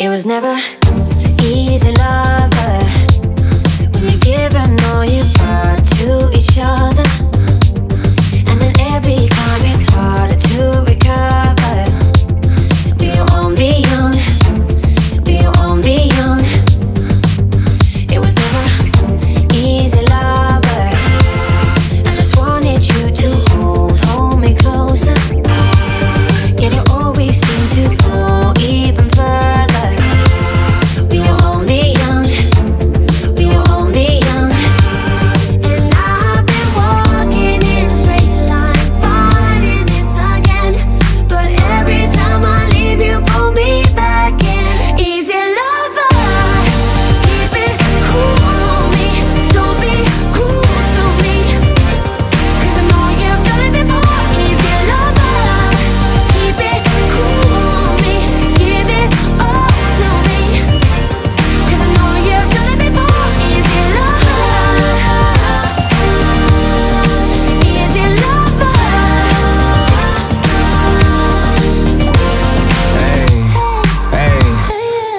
It was never easy, lover. When you've given all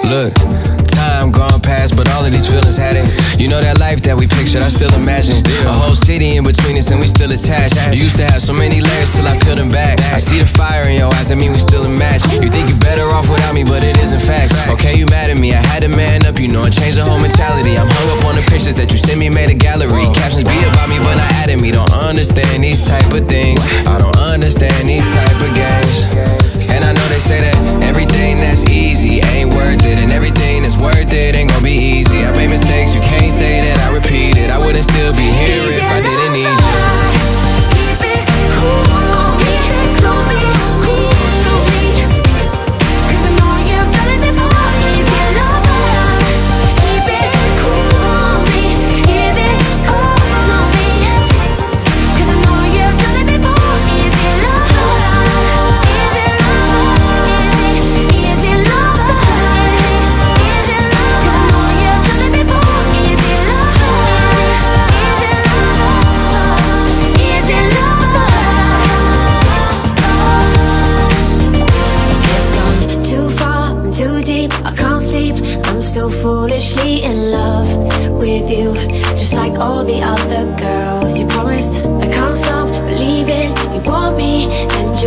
look, time gone past, but all of these feelings hadn't. You know that life that we pictured, I still imagine. Still. A whole city in between us, and we still attached. You used to have so many layers till I peeled them back. I see the fire in your eyes, that mean we still a match. You think you're better off without me, but it isn't facts. Okay, you mad at me, I had to man up, you know, I changed the whole mentality. I'm hung up on the pictures that you sent me, made a gallery. I'm foolishly in love with you, just like all the other girls. You promised I can't stop believing you want me, and